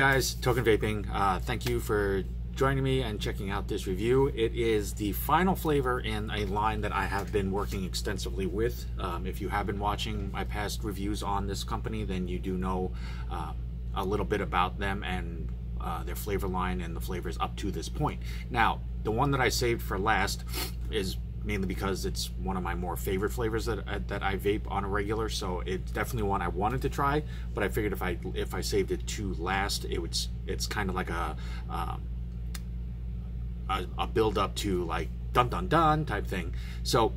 guys, Token Vaping. Uh, thank you for joining me and checking out this review. It is the final flavor in a line that I have been working extensively with. Um, if you have been watching my past reviews on this company, then you do know uh, a little bit about them and uh, their flavor line and the flavors up to this point. Now, the one that I saved for last is mainly because it's one of my more favorite flavors that uh, that I vape on a regular. So it's definitely one I wanted to try, but I figured if I if I saved it to last, it would it's kind of like a, um, a a build up to like dun dun dun type thing. So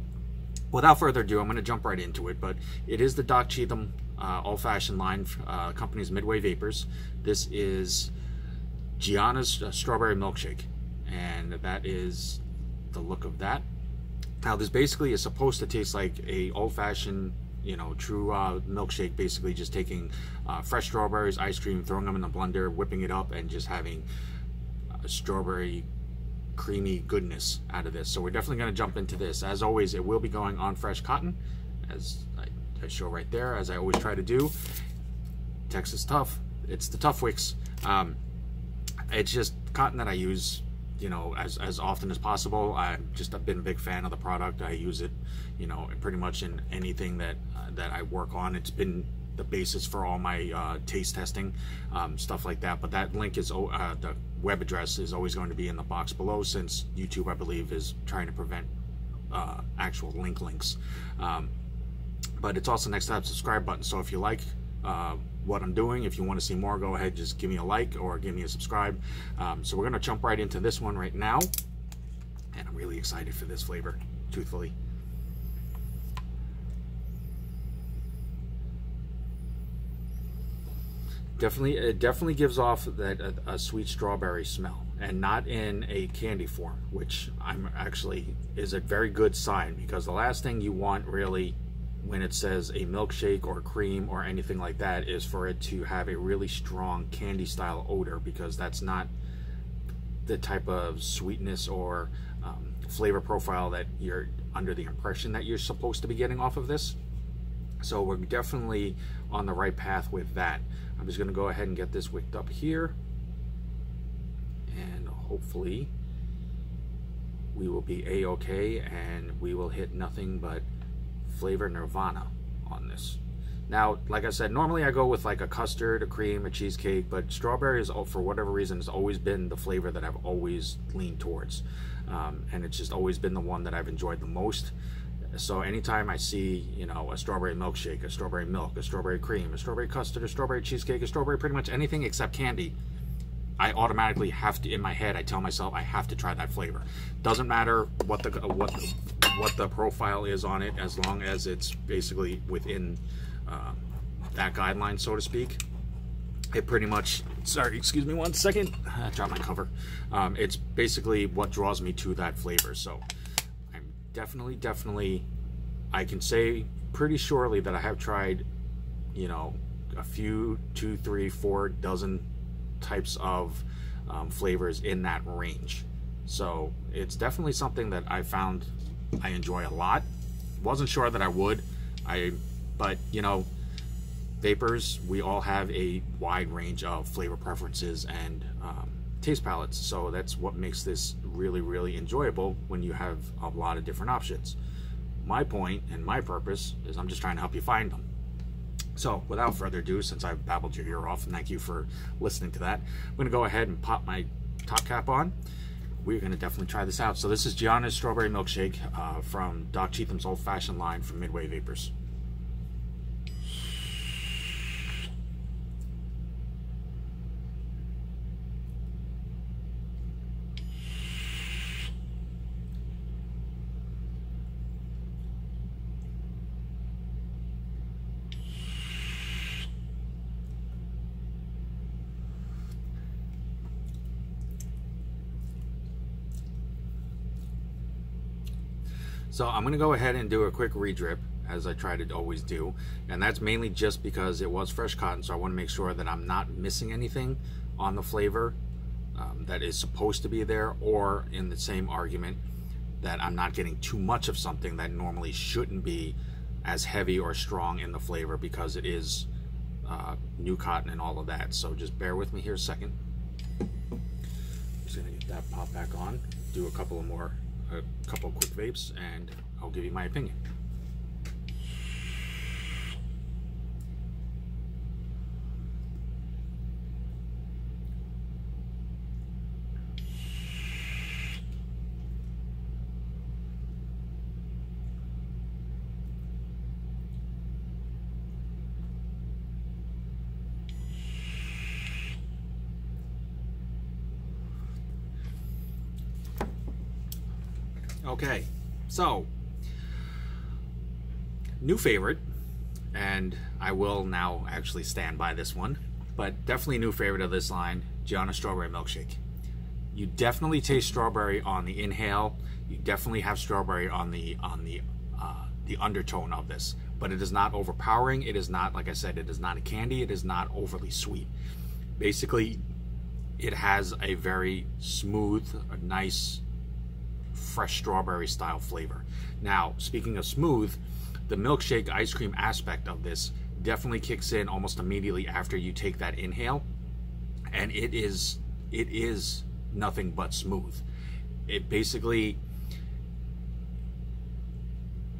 without further ado, I'm going to jump right into it. But it is the Doc Cheatham uh, old fashioned line, uh, company's Midway Vapors. This is Gianna's uh, strawberry milkshake, and that is the look of that. Now this basically is supposed to taste like a old-fashioned, you know, true uh, milkshake. Basically, just taking uh, fresh strawberries, ice cream, throwing them in the blender, whipping it up, and just having a strawberry creamy goodness out of this. So we're definitely going to jump into this. As always, it will be going on fresh cotton, as I, I show right there, as I always try to do. Texas Tough. It's the Tuff Wix. Um, it's just cotton that I use you know, as, as often as possible. I've just I've been a big fan of the product. I use it, you know, pretty much in anything that uh, that I work on. It's been the basis for all my uh, taste testing, um, stuff like that. But that link is, uh, the web address is always going to be in the box below since YouTube, I believe, is trying to prevent uh, actual link links. Um, but it's also next to that subscribe button. So if you like uh, what I'm doing. If you want to see more, go ahead, just give me a like or give me a subscribe. Um, so we're going to jump right into this one right now. And I'm really excited for this flavor, truthfully. Definitely, it definitely gives off that a, a sweet strawberry smell, and not in a candy form, which I'm actually is a very good sign because the last thing you want really when it says a milkshake or cream or anything like that is for it to have a really strong candy style odor because that's not the type of sweetness or um, flavor profile that you're under the impression that you're supposed to be getting off of this. So we're definitely on the right path with that. I'm just going to go ahead and get this wicked up here. And hopefully we will be a-okay and we will hit nothing but flavor nirvana on this. Now, like I said, normally I go with like a custard, a cream, a cheesecake, but strawberry is, for whatever reason, has always been the flavor that I've always leaned towards. Um, and it's just always been the one that I've enjoyed the most. So anytime I see, you know, a strawberry milkshake, a strawberry milk, a strawberry cream, a strawberry custard, a strawberry cheesecake, a strawberry pretty much anything except candy, I automatically have to, in my head, I tell myself I have to try that flavor. Doesn't matter what the what what the profile is on it, as long as it's basically within uh, that guideline, so to speak. It pretty much, sorry, excuse me one second, I dropped my cover. Um, it's basically what draws me to that flavor. So I'm definitely, definitely, I can say pretty surely that I have tried, you know, a few, two, three, four dozen types of um, flavors in that range. So it's definitely something that I found I enjoy a lot. Wasn't sure that I would, I, but you know, vapors we all have a wide range of flavor preferences and um, taste palettes. So that's what makes this really, really enjoyable when you have a lot of different options. My point and my purpose is I'm just trying to help you find them. So without further ado, since I've babbled your ear off, and thank you for listening to that, I'm to go ahead and pop my top cap on. We're going to definitely try this out. So this is Gianna's Strawberry Milkshake uh, from Doc Cheatham's Old Fashioned line from Midway Vapors. So I'm going to go ahead and do a quick redrip as I try to always do. And that's mainly just because it was fresh cotton. So I want to make sure that I'm not missing anything on the flavor um, that is supposed to be there or in the same argument that I'm not getting too much of something that normally shouldn't be as heavy or strong in the flavor because it is uh, new cotton and all of that. So just bear with me here a second. Just gonna get that pop back on, do a couple of more, a couple quick vapes, and I'll give you my opinion. Okay, so new favorite, and I will now actually stand by this one, but definitely new favorite of this line, Gianna Strawberry Milkshake. You definitely taste strawberry on the inhale. You definitely have strawberry on the on the uh, the undertone of this, but it is not overpowering. It is not, like I said, it is not a candy. It is not overly sweet. Basically, it has a very smooth, nice fresh strawberry style flavor. Now, speaking of smooth, the milkshake ice cream aspect of this definitely kicks in almost immediately after you take that inhale, and it is it is nothing but smooth. It basically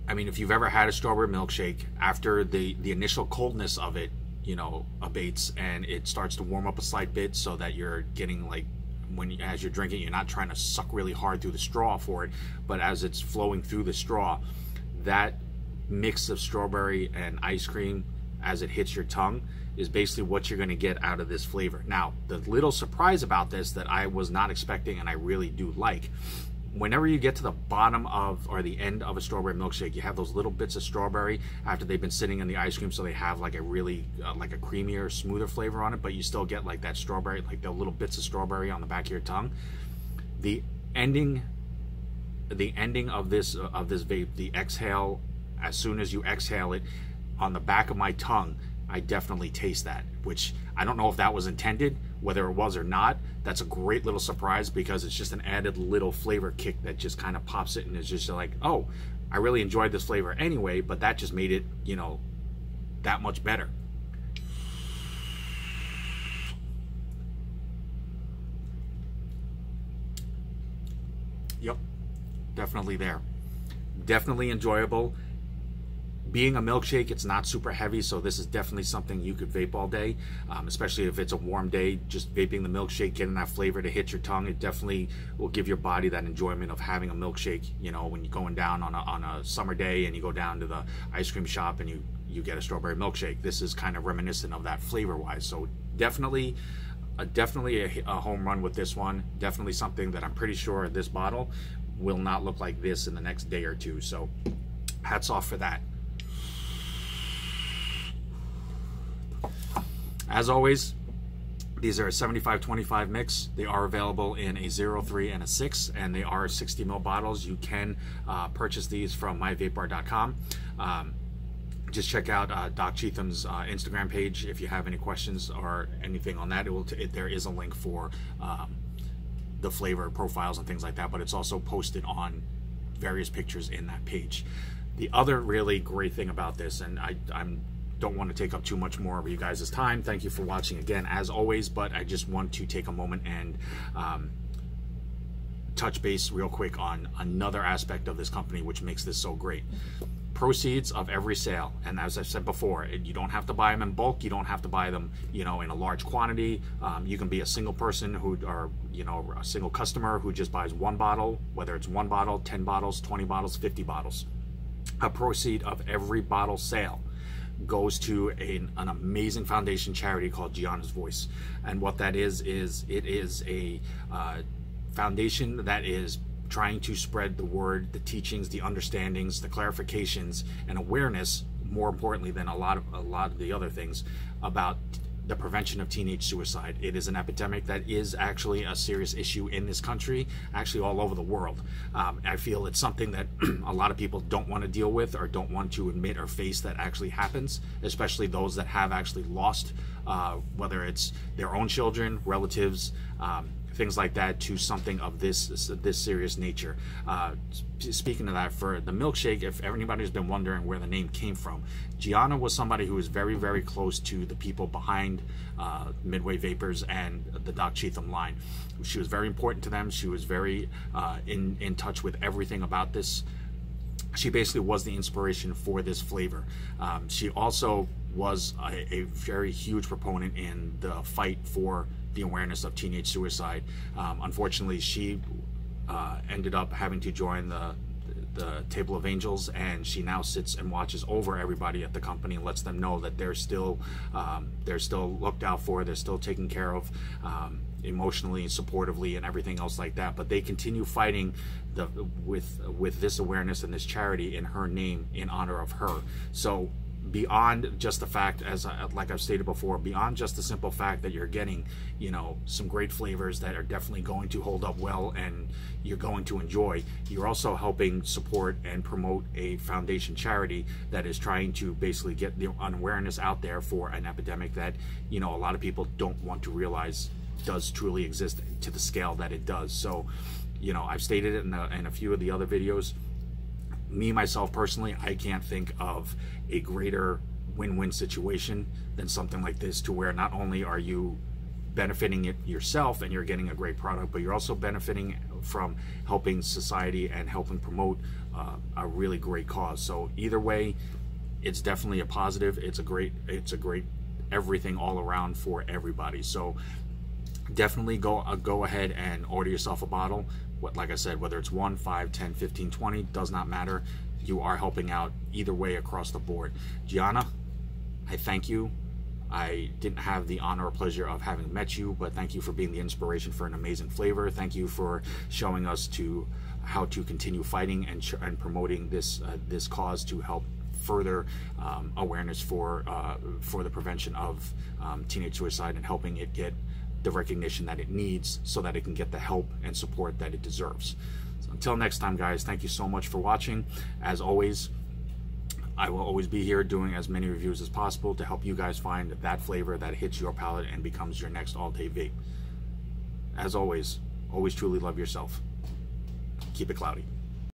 I mean, if you've ever had a strawberry milkshake, after the the initial coldness of it, you know, abates and it starts to warm up a slight bit so that you're getting like when as you're drinking, you're not trying to suck really hard through the straw for it, but as it's flowing through the straw, that mix of strawberry and ice cream as it hits your tongue is basically what you're going to get out of this flavor. Now, the little surprise about this that I was not expecting and I really do like whenever you get to the bottom of or the end of a strawberry milkshake, you have those little bits of strawberry after they've been sitting in the ice cream, so they have like a really uh, like a creamier, smoother flavor on it. But you still get like that strawberry, like the little bits of strawberry on the back of your tongue. The ending, the ending of this uh, of this vape, the exhale, as soon as you exhale it, on the back of my tongue, I definitely taste that. Which I don't know if that was intended whether it was or not, that's a great little surprise because it's just an added little flavor kick that just kind of pops it and is just like, oh, I really enjoyed this flavor anyway, but that just made it, you know, that much better. Yep, definitely there. Definitely enjoyable being a milkshake, it's not super heavy, so this is definitely something you could vape all day, um, especially if it's a warm day. Just vaping the milkshake, getting that flavor to hit your tongue, it definitely will give your body that enjoyment of having a milkshake. You know, when you're going down on a, on a summer day and you go down to the ice cream shop and you, you get a strawberry milkshake, this is kind of reminiscent of that flavor-wise. So definitely, uh, definitely a, a home run with this one. Definitely something that I'm pretty sure this bottle will not look like this in the next day or two. So hats off for that. As always, these are a 75-25 mix. They are available in a 0, 3, and a 6, and they are 60 ml bottles. You can uh, purchase these from myvapebar.com. Um, just check out uh, Doc Cheatham's uh, Instagram page if you have any questions or anything on that. It will it, there is a link for um, the flavor profiles and things like that, but it's also posted on various pictures in that page. The other really great thing about this, and I, I'm don't want to take up too much more of you guys' time. Thank you for watching again, as always, but I just want to take a moment and um, touch base real quick on another aspect of this company which makes this so great. Proceeds of every sale, and as I've said before, you don't have to buy them in bulk. You don't have to buy them, you know, in a large quantity. Um, you can be a single person who, or you know, a single customer who just buys one bottle, whether it's one bottle, ten bottles, twenty bottles, fifty bottles. A proceed of every bottle sale goes to an amazing foundation charity called Gianna's Voice. And what that is, is it is a uh, foundation that is trying to spread the word, the teachings, the understandings, the clarifications, and awareness, more importantly than a lot of a lot of the other things, about the prevention of teenage suicide. It is an epidemic that is actually a serious issue in this country, actually all over the world. Um, I feel it's something that a lot of people don't want to deal with or don't want to admit or face that actually happens, especially those that have actually lost, uh, whether it's their own children, relatives, um, things like that to something of this this serious nature. Uh, speaking of that, for the milkshake, if anybody's been wondering where the name came from, Gianna was somebody who was very very close to the people behind uh, Midway Vapors and the Doc Cheatham line. She was very important to them. She was very uh, in in touch with everything about this she basically was the inspiration for this flavor. Um, she also was a, a, very huge proponent in the fight for the awareness of teenage suicide. Um, unfortunately, she uh, ended up having to join the the Table of Angels, and she now sits and watches over everybody at the company and lets them know that they're still um, they're still looked out for, they're still taken care of um, emotionally and supportively and everything else like that. But they continue fighting the with with this awareness and this charity in her name in honor of her. So beyond just the fact as I, like I've stated before beyond just the simple fact that you're getting you know some great flavors that are definitely going to hold up well and you're going to enjoy you're also helping support and promote a foundation charity that is trying to basically get the awareness out there for an epidemic that you know a lot of people don't want to realize does truly exist to the scale that it does. So you know I've stated it in, in a few of the other videos me myself personally, I can't think of a greater win-win situation than something like this to where not only are you benefiting it yourself and you're getting a great product, but you're also benefiting from helping society and helping promote uh, a really great cause. So either way, it's definitely a positive. It's a great, it's a great everything all around for everybody. So definitely go uh, go ahead and order yourself a bottle what like i said whether it's 1 5 10 15 20 does not matter. You are helping out either way across the board. Gianna i thank you. I didn't have the honor or pleasure of having met you but thank you for being the inspiration for an amazing flavor. Thank you for showing us to how to continue fighting and, and promoting this uh, this cause to help further um, awareness for uh, for the prevention of um, teenage suicide and helping it get the recognition that it needs so that it can get the help and support that it deserves. So until next time, guys, thank you so much for watching. As always, I will always be here doing as many reviews as possible to help you guys find that flavor that hits your palate and becomes your next all-day vape. As always, always truly love yourself. Keep it cloudy.